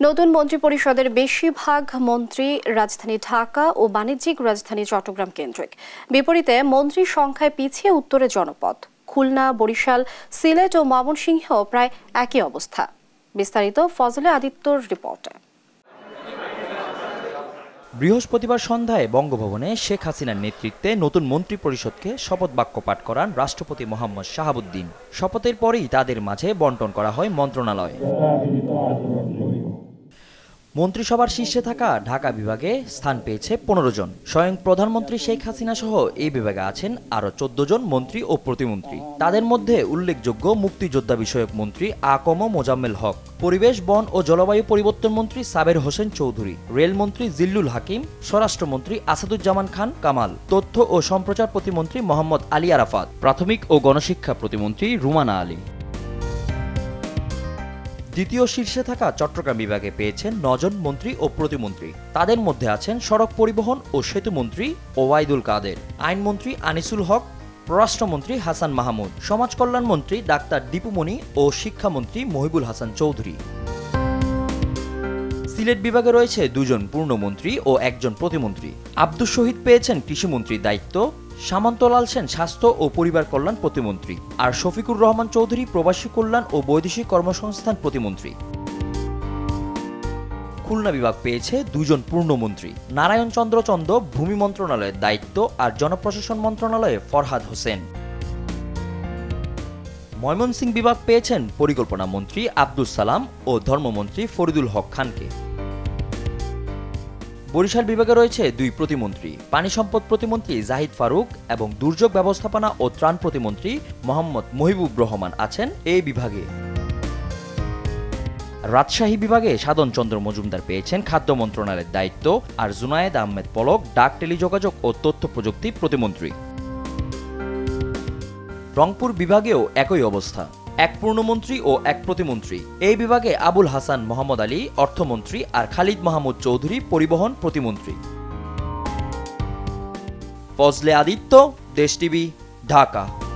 নতুন মন্ত্রিপরিষদের বেশিরভাগ মন্ত্রী রাজধানী ঢাকা ও বাণিজ্যিক রাজধানী চট্টগ্রাম কেন্দ্রিক। বিপরীতে মন্ত্রী সংখ্যায় পিছিয়ে উত্তরে জনপদ। খুলনা, বরিশাল, সিলেট ও ময়মনসিংহ প্রায় একই অবস্থা। বিস্তারিত ফজলে আদিত্যর রিপোর্টে। বৃহস্পতিবার সন্ধ্যায় বঙ্গভবনে শেখ হাসিনার নেতৃত্বে নতুন মন্ত্রী পরিষদকে শপথ বাক্য পাঠ করান রাষ্ট্রপতি মোহাম্মদ শাহাবুদ্দিন। শপথের পরেই তাদের মাঝে বন্টন করা হয় মন্ত্রণালয়। মন্ত্রিসভার শীর্ষে থাকা ঢাকা বিভাগে স্থান পেয়েছে পনেরো জন। স্বয়ং প্রধানমন্ত্রী শেখ হাসিনা সহ এই বিভাগে আছেন আরও চোদ্দ জন মন্ত্রী ও প্রতিমন্ত্রী। তাদের মধ্যে উল্লেখযোগ্য মুক্তিযোদ্ধা বিষয়ক মন্ত্রী আকম মোজাম্মেল হক, পরিবেশ, বন ও জলবায়ু পরিবর্তন মন্ত্রী সাবের হোসেন চৌধুরী রেলমন্ত্রী জিল্লুল হাকিম, স্বরাষ্ট্রমন্ত্রী আসাদুজ্জামান খান কামাল, তথ্য ও সম্প্রচার প্রতিমন্ত্রী মোহাম্মদ আলী আরাফাত, প্রাথমিক ও গণশিক্ষা প্রতিমন্ত্রী রুমানা আলী। দ্বিতীয় শীর্ষে থাকা চট্টগ্রাম বিভাগে পেয়েছেন নজন মন্ত্রী ও প্রতিমন্ত্রী। তাদের মধ্যে আছেন সড়ক পরিবহন ও সেতু মন্ত্রী ওয়াইদুল কাদের আইনমন্ত্রী আনিসুল হক, পররাষ্ট্রমন্ত্রী হাসান মাহমুদ, সমাজ কল্যাণ মন্ত্রী ডাক্তার দীপুমণি ও শিক্ষামন্ত্রী মহিবুল হাসান চৌধুরী। সিলেট বিভাগে রয়েছে দুজন পূর্ণমন্ত্রী ও একজন প্রতিমন্ত্রী। আব্দুল শহীদ পেয়েছেন কৃষিমন্ত্রীর দায়িত্ব। সামন্তলাল সেন স্বাস্থ্য ও পরিবার কল্যাণ প্রতিমন্ত্রী আর শফিকুর রহমান চৌধুরী প্রবাসী কল্যাণ ও বৈদেশিক কর্মসংস্থান প্রতিমন্ত্রী। খুলনা বিভাগ পেয়েছে দুজন পূর্ণমন্ত্রী নারায়ণ চন্দ্র চন্দ ভূমি মন্ত্রণালয়ের দায়িত্ব আর জনপ্রশাসন মন্ত্রণালয়ে ফরহাদ হোসেন। ময়মনসিংহ বিভাগ পেয়েছেন পরিকল্পনা মন্ত্রী আব্দুল সালাম ও ধর্মমন্ত্রী ফরিদুল হক খানকে। বরিশাল বিভাগে রয়েছে দুই প্রতিমন্ত্রী। পানি সম্পদ প্রতিমন্ত্রী জাহিদ ফারুক এবং দুর্যোগ ব্যবস্থাপনা ও ত্রাণ প্রতিমন্ত্রী মোহাম্মদ মহিবুব রহমান আছেন এই বিভাগে। রাজশাহী বিভাগে সাধন চন্দ্র মজুমদার পেয়েছেন খাদ্য মন্ত্রণালয়ের দায়িত্ব আর জুনায়েদ আহমেদ পলক, ডাক টেলিযোগাযোগ ও তথ্য প্রযুক্তি প্রতিমন্ত্রী। রংপুর বিভাগেও একই অবস্থা। এক পূর্ণমন্ত্রী ও এক প্রতিমন্ত্রী। এই বিভাগে আবুল হাসান, মোহাম্মদ আলী, অর্থমন্ত্রী আর খালিদ মাহমুদ চৌধুরী পরিবহন প্রতিমন্ত্রী। ফজলে আদিত্য, দেশ টিভি, ঢাকা।